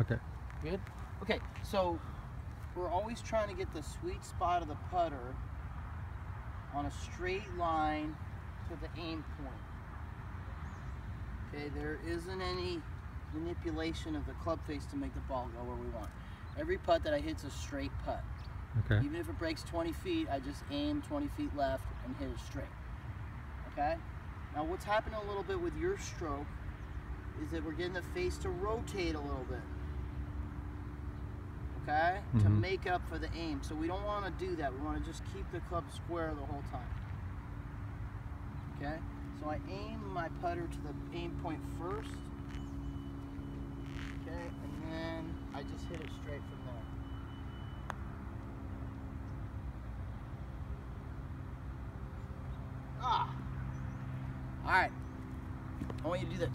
Okay. Good? Okay, so we're always trying to get the sweet spot of the putter on a straight line to the aim point. Okay, there isn't any manipulation of the club face to make the ball go where we want. Every putt that I hit's a straight putt. Okay. Even if it breaks 20 feet, I just aim 20 feet left and hit it straight. Okay? Now what's happening a little bit with your stroke is that we're getting the face to rotate a little bit. Okay? To Mhm. make up for the aim. So we don't want to do that. We want to just keep the club square the whole time. Okay? So I aim my putter to the aim point first. Okay? And then I just hit it straight from there. Ah! Alright. I want you to do that